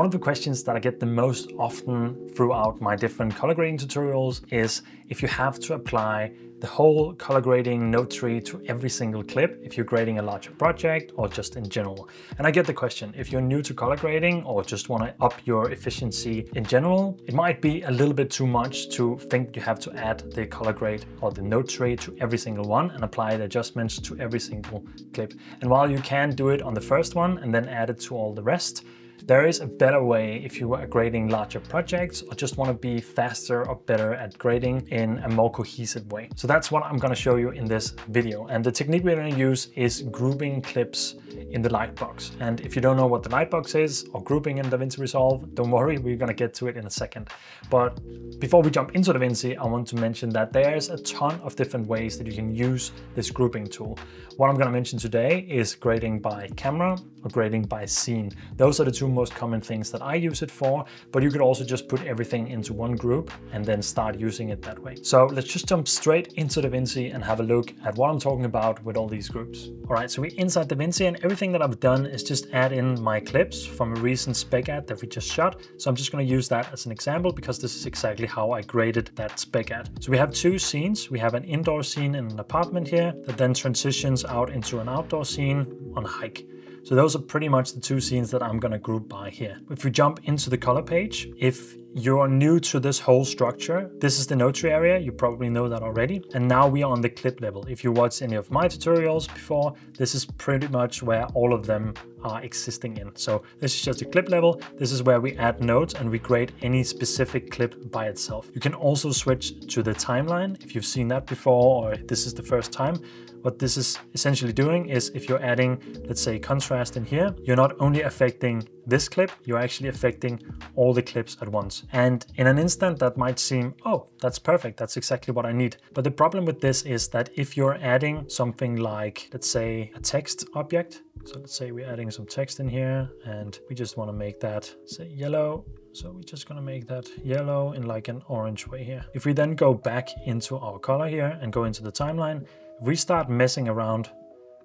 One of the questions that I get the most often throughout my different color grading tutorials is if you have to apply the whole color grading node tree to every single clip if you're grading a larger project or just in general. And I get the question, if you're new to color grading or just want to up your efficiency in general, it might be a little bit too much to think you have to add the color grade or the node tree to every single one and apply the adjustments to every single clip. And while you can do it on the first one and then add it to all the rest, there is a better way if you are grading larger projects or just want to be faster or better at grading in a more cohesive way. So that's what I'm going to show you in this video. And the technique we're going to use is grouping clips in the Lightbox. And if you don't know what the Lightbox is or grouping in DaVinci Resolve, don't worry, we're going to get to it in a second. But before we jump into DaVinci, I want to mention that there's a ton of different ways that you can use this grouping tool. What I'm going to mention today is grading by camera or grading by scene. Those are the two most common things that I use it for, but you could also just put everything into one group and then start using it that way. So let's just jump straight into DaVinci and have a look at what I'm talking about with all these groups. All right, so we're inside DaVinci and everything that I've done is just add in my clips from a recent spec ad that we just shot. So I'm just gonna use that as an example because this is exactly how I graded that spec ad. So we have two scenes. We have an indoor scene in an apartment here that then transitions out into an outdoor scene on a hike. So those are pretty much the two scenes that I'm gonna group by here. If we jump into the color page, if you're new to this whole structure, this is the tree area, you probably know that already. And now we are on the clip level. If you watched any of my tutorials before, this is pretty much where all of them are existing in. So this is just a clip level. This is where we add nodes and we grade any specific clip by itself. You can also switch to the timeline if you've seen that before or this is the first time. What this is essentially doing is if you're adding, let's say contrast in here, you're not only affecting this clip, you're actually affecting all the clips at once. And in an instant that might seem, oh, that's perfect, that's exactly what I need. But the problem with this is that if you're adding something like, let's say a text object, so let's say we're adding some text in here and we just want to make that say yellow so we're just gonna make that yellow in like an orange way here. If we then go back into our color here and go into the timeline, if we start messing around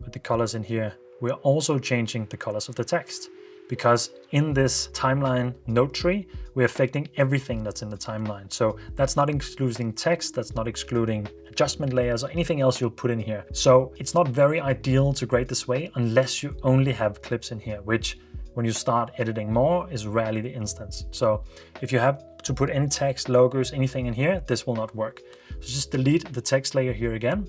with the colors in here, we're also changing the colors of the text because in this timeline node tree, we're affecting everything that's in the timeline. So that's not excluding text, that's not excluding adjustment layers or anything else you'll put in here. So it's not very ideal to grade this way unless you only have clips in here, which when you start editing more is rarely the instance. So if you have to put any text, logos, anything in here, this will not work. So just delete the text layer here again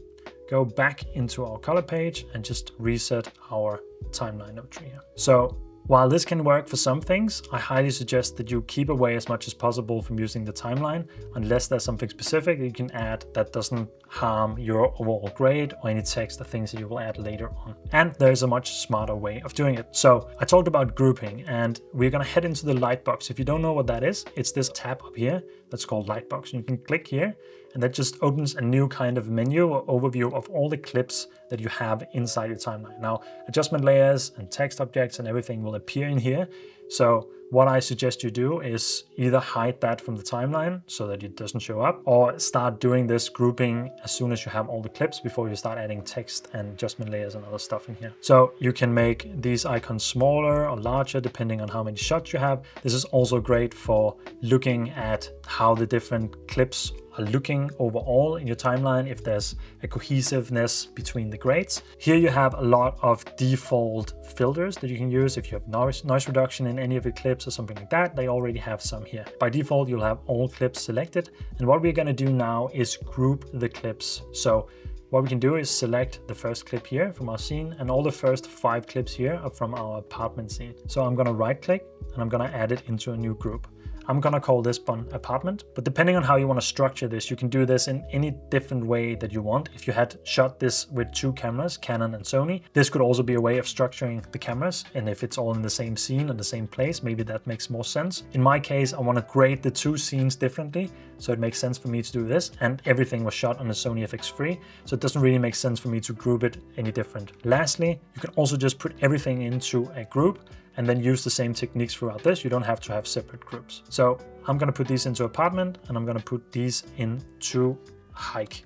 go back into our color page and just reset our timeline node tree here. So while this can work for some things, I highly suggest that you keep away as much as possible from using the timeline unless there's something specific you can add that doesn't harm your overall grade or any text or things that you will add later on. And there's a much smarter way of doing it. So I talked about grouping and we're gonna head into the Lightbox. If you don't know what that is, it's this tab up here that's called Lightbox. You can click here and that just opens a new kind of menu or overview of all the clips that you have inside your timeline. Now, adjustment layers and text objects and everything will appear in here. So what I suggest you do is either hide that from the timeline so that it doesn't show up or start doing this grouping as soon as you have all the clips before you start adding text and adjustment layers and other stuff in here. So you can make these icons smaller or larger depending on how many shots you have. This is also great for looking at how the different clips looking overall in your timeline if there's a cohesiveness between the grades. Here you have a lot of default filters that you can use if you have noise, noise reduction in any of your clips or something like that. They already have some here. By default, you'll have all clips selected. And what we're gonna do now is group the clips. So what we can do is select the first clip here from our scene and all the first five clips here are from our apartment scene. So I'm gonna right click and I'm gonna add it into a new group. I'm gonna call this one apartment, but depending on how you wanna structure this, you can do this in any different way that you want. If you had shot this with two cameras, Canon and Sony, this could also be a way of structuring the cameras. And if it's all in the same scene or the same place, maybe that makes more sense. In my case, I wanna grade the two scenes differently. So it makes sense for me to do this. And everything was shot on the Sony FX3. So it doesn't really make sense for me to group it any different. Lastly, you can also just put everything into a group and then use the same techniques throughout this. You don't have to have separate groups. So I'm gonna put these into apartment and I'm gonna put these into hike.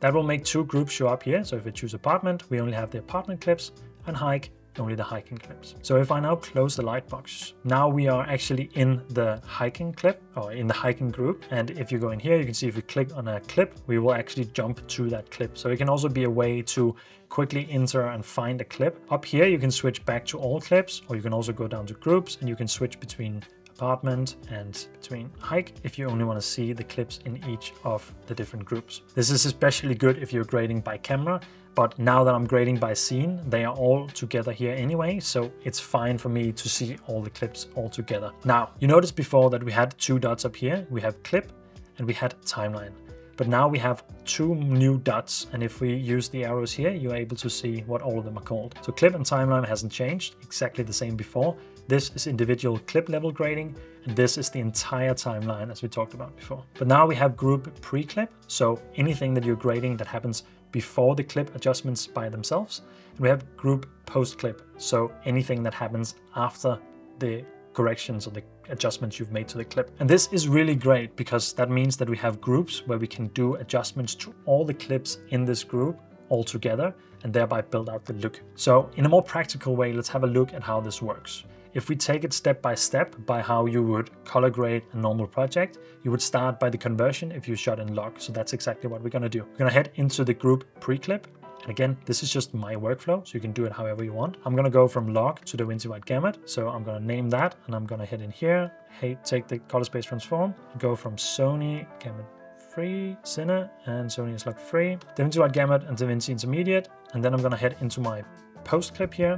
That will make two groups show up here. So if we choose apartment, we only have the apartment clips and hike, only the hiking clips. So if I now close the lightbox, now we are actually in the hiking clip or in the hiking group. And if you go in here, you can see if we click on a clip, we will actually jump to that clip. So it can also be a way to quickly enter and find a clip. Up here, you can switch back to all clips, or you can also go down to groups and you can switch between apartment and between hike if you only want to see the clips in each of the different groups. This is especially good if you're grading by camera but now that I'm grading by scene, they are all together here anyway, so it's fine for me to see all the clips all together. Now, you noticed before that we had two dots up here. We have clip and we had timeline. But now we have two new dots, and if we use the arrows here, you're able to see what all of them are called. So clip and timeline hasn't changed, exactly the same before. This is individual clip level grading, and this is the entire timeline as we talked about before. But now we have group pre-clip, so anything that you're grading that happens before the clip adjustments by themselves. And we have group post clip, so anything that happens after the corrections or the adjustments you've made to the clip. And this is really great because that means that we have groups where we can do adjustments to all the clips in this group all together and thereby build out the look. So in a more practical way, let's have a look at how this works. If we take it step by step by how you would color grade a normal project, you would start by the conversion if you shot in log. So that's exactly what we're gonna do. We're gonna head into the group pre-clip. And again, this is just my workflow, so you can do it however you want. I'm gonna go from log to the DaVinci Wide Gamut. So I'm gonna name that and I'm gonna head in here, hey, take the color space transform, go from Sony Gamut free, Cine, and Sony S-Log3, DaVinci Wide Gamut and DaVinci Intermediate. And then I'm gonna head into my post clip here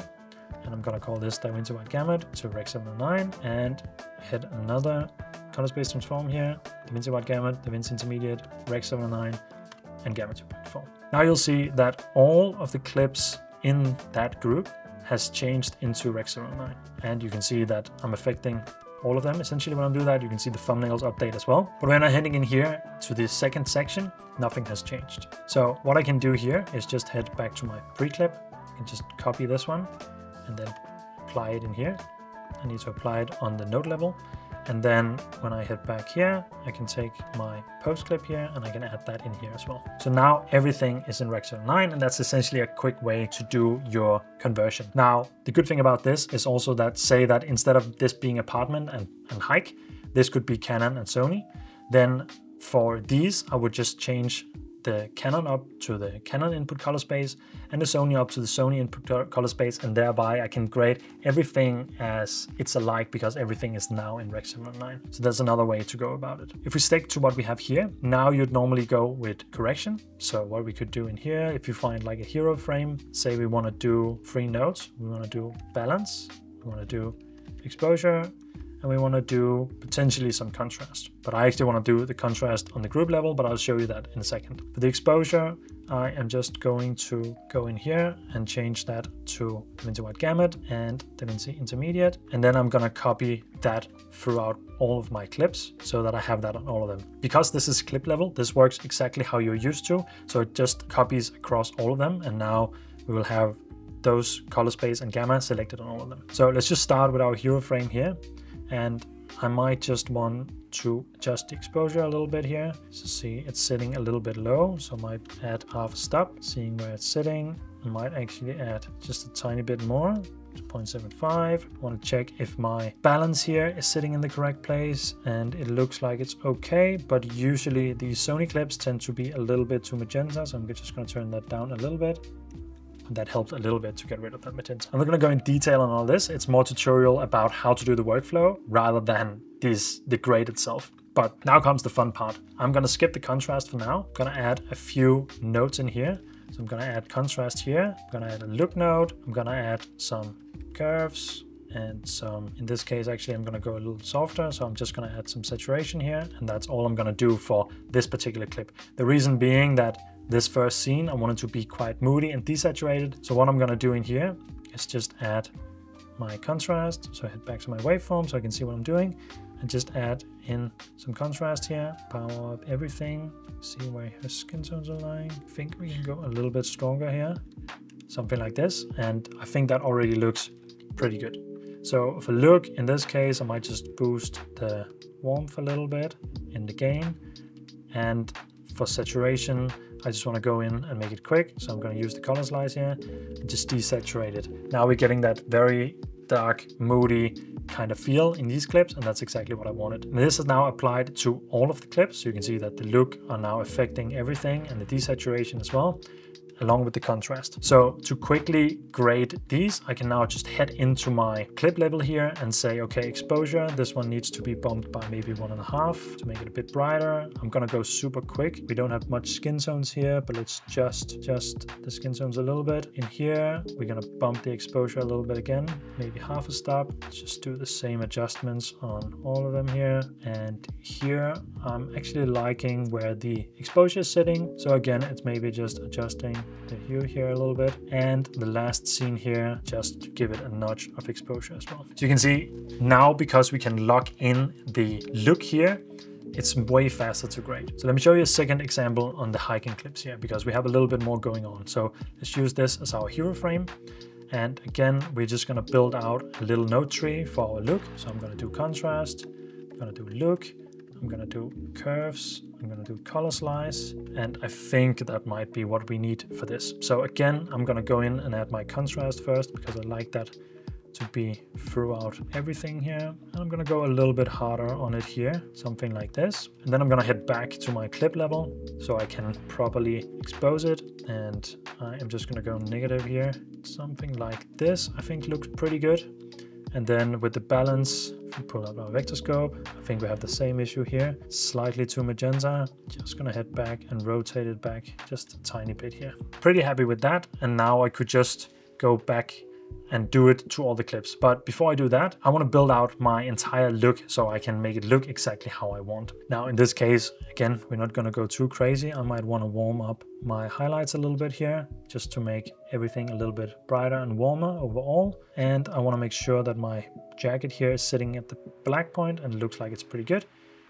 and I'm gonna call this Wide Gamut to Rec 709 and hit another color space transform here, Wide Gamut, DaVinci Intermediate, Rec 709, and Gamma 2.4. Now you'll see that all of the clips in that group has changed into Rec 709. And you can see that I'm affecting all of them essentially when I do that. You can see the thumbnails update as well. But when I'm heading in here to the second section, nothing has changed. So what I can do here is just head back to my pre-clip. and just copy this one and then apply it in here. I need to apply it on the node level. And then when I head back here, I can take my post clip here and I can add that in here as well. So now everything is in Rec 9 and that's essentially a quick way to do your conversion. Now, the good thing about this is also that say that instead of this being apartment and, and hike, this could be Canon and Sony. Then for these, I would just change the Canon up to the Canon input color space and the Sony up to the Sony input color space and thereby I can grade everything as it's alike because everything is now in Rec 709. So that's another way to go about it. If we stick to what we have here, now you'd normally go with correction. So what we could do in here, if you find like a hero frame, say we want to do three nodes, we want to do balance, we want to do exposure, and we want to do potentially some contrast. But I actually want to do the contrast on the group level, but I'll show you that in a second. For the exposure, I am just going to go in here and change that to DaVinci Wide Gamut and DaVinci Intermediate. And then I'm going to copy that throughout all of my clips so that I have that on all of them. Because this is clip level, this works exactly how you're used to. So it just copies across all of them. And now we will have those color space and gamma selected on all of them. So let's just start with our hero frame here and I might just want to adjust the exposure a little bit here. So see it's sitting a little bit low, so I might add half a stop, seeing where it's sitting. I might actually add just a tiny bit more to 0.75. I want to check if my balance here is sitting in the correct place and it looks like it's okay, but usually these Sony clips tend to be a little bit too magenta, so I'm just going to turn that down a little bit that helped a little bit to get rid of that magenta. I'm not going to go in detail on all this. It's more tutorial about how to do the workflow rather than this, the grade itself. But now comes the fun part. I'm going to skip the contrast for now. I'm going to add a few nodes in here. So I'm going to add contrast here. I'm going to add a look node. I'm going to add some curves and some, in this case, actually, I'm going to go a little softer. So I'm just going to add some saturation here. And that's all I'm going to do for this particular clip. The reason being that this first scene, I wanted to be quite moody and desaturated. So what I'm gonna do in here is just add my contrast. So I head back to my waveform so I can see what I'm doing and just add in some contrast here, power up everything, see where her skin tones are lying. I think we can go a little bit stronger here, something like this. And I think that already looks pretty good. So for look, in this case, I might just boost the warmth a little bit in the gain. And for saturation, I just want to go in and make it quick. So I'm going to use the color slice here and just desaturate it. Now we're getting that very dark, moody kind of feel in these clips, and that's exactly what I wanted. And this is now applied to all of the clips, so you can see that the look are now affecting everything and the desaturation as well along with the contrast. So to quickly grade these, I can now just head into my clip level here and say, okay, exposure, this one needs to be bumped by maybe one and a half to make it a bit brighter. I'm gonna go super quick. We don't have much skin zones here, but let's just, just the skin zones a little bit. In here, we're gonna bump the exposure a little bit again, maybe half a stop. Let's just do the same adjustments on all of them here. And here, I'm actually liking where the exposure is sitting. So again, it's maybe just adjusting the hue here a little bit and the last scene here just to give it a notch of exposure as well. So you can see now because we can lock in the look here, it's way faster to grade. So let me show you a second example on the hiking clips here because we have a little bit more going on. So let's use this as our hero frame. And again, we're just gonna build out a little node tree for our look. So I'm gonna do contrast, I'm gonna do look, I'm gonna do curves, I'm gonna do color slice, and I think that might be what we need for this. So again, I'm gonna go in and add my contrast first because I like that to be throughout everything here. And I'm gonna go a little bit harder on it here, something like this. And then I'm gonna head back to my clip level so I can properly expose it. And I am just gonna go negative here. Something like this, I think looks pretty good. And then with the balance, pull up our vector scope, I think we have the same issue here. Slightly too magenta. Just gonna head back and rotate it back just a tiny bit here. Pretty happy with that. And now I could just go back and do it to all the clips. But before I do that, I want to build out my entire look so I can make it look exactly how I want. Now in this case, again, we're not going to go too crazy. I might want to warm up my highlights a little bit here just to make everything a little bit brighter and warmer overall. And I want to make sure that my jacket here is sitting at the black point and looks like it's pretty good.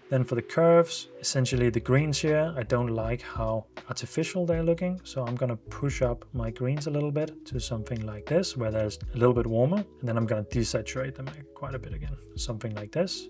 Then for the curves, essentially the greens here, I don't like how artificial they're looking. So I'm gonna push up my greens a little bit to something like this, where there's a little bit warmer. And then I'm gonna desaturate them quite a bit again, something like this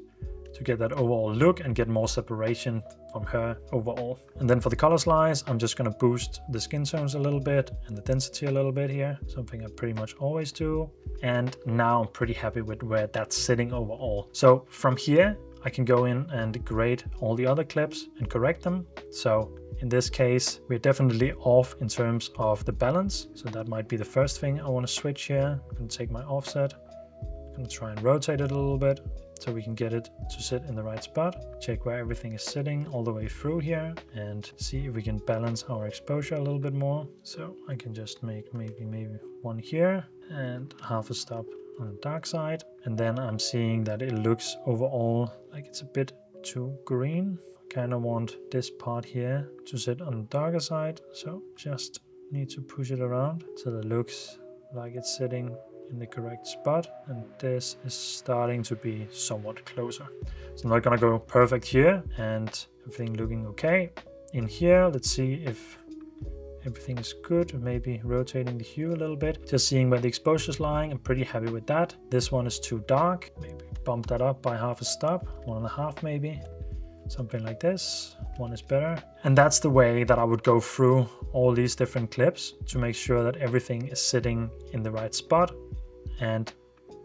to get that overall look and get more separation from her overall. And then for the color slice, I'm just gonna boost the skin tones a little bit and the density a little bit here, something I pretty much always do. And now I'm pretty happy with where that's sitting overall. So from here, I can go in and grade all the other clips and correct them. So in this case, we're definitely off in terms of the balance. So that might be the first thing I want to switch here. I'm going to take my offset. I'm going to try and rotate it a little bit so we can get it to sit in the right spot. Check where everything is sitting all the way through here and see if we can balance our exposure a little bit more. So I can just make maybe maybe one here and half a stop dark side. And then I'm seeing that it looks overall like it's a bit too green. I kind of want this part here to sit on the darker side. So just need to push it around till it looks like it's sitting in the correct spot and this is starting to be somewhat closer. So I'm not gonna go perfect here and everything looking okay. In here, let's see if everything is good. Maybe rotating the hue a little bit. Just seeing where the exposure is lying. I'm pretty happy with that. This one is too dark. Maybe bump that up by half a stop, one and a half maybe. Something like this. One is better. And that's the way that I would go through all these different clips to make sure that everything is sitting in the right spot and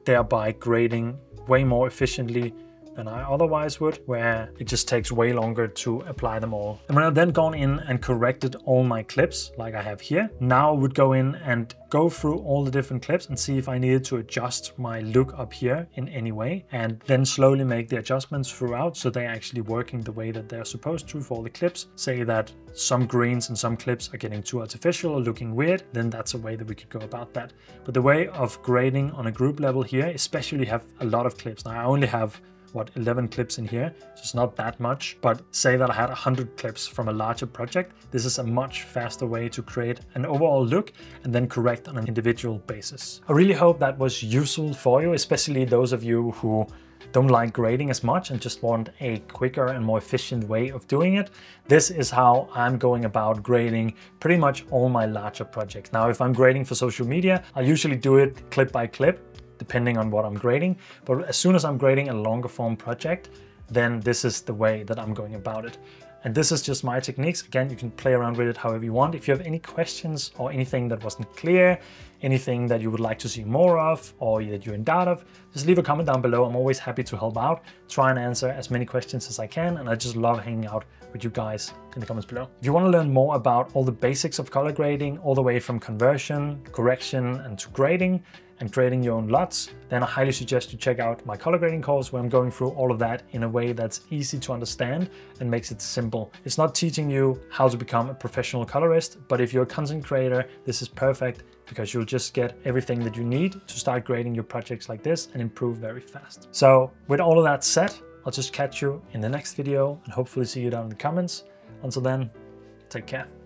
thereby grading way more efficiently than I otherwise would, where it just takes way longer to apply them all. And when I've then gone in and corrected all my clips, like I have here, now I would go in and go through all the different clips and see if I needed to adjust my look up here in any way, and then slowly make the adjustments throughout so they're actually working the way that they're supposed to for all the clips. Say that some greens and some clips are getting too artificial or looking weird, then that's a way that we could go about that. But the way of grading on a group level here, especially have a lot of clips. Now I only have what 11 clips in here? So it's not that much but say that i had 100 clips from a larger project this is a much faster way to create an overall look and then correct on an individual basis. I really hope that was useful for you especially those of you who don't like grading as much and just want a quicker and more efficient way of doing it, this is how I'm going about grading pretty much all my larger projects. Now, if I'm grading for social media, I usually do it clip by clip depending on what I'm grading. But as soon as I'm grading a longer form project, then this is the way that I'm going about it. And this is just my techniques. Again, you can play around with it however you want. If you have any questions or anything that wasn't clear, anything that you would like to see more of or that you're in doubt of, just leave a comment down below. I'm always happy to help out, try and answer as many questions as I can. And I just love hanging out with you guys in the comments below. If you want to learn more about all the basics of color grading, all the way from conversion, correction, and to grading, and creating your own LUTs, then I highly suggest you check out my color grading course where I'm going through all of that in a way that's easy to understand and makes it simple. It's not teaching you how to become a professional colorist, but if you're a content creator, this is perfect because you'll just get everything that you need to start grading your projects like this and improve very fast. So with all of that said, I'll just catch you in the next video and hopefully see you down in the comments. Until then, take care.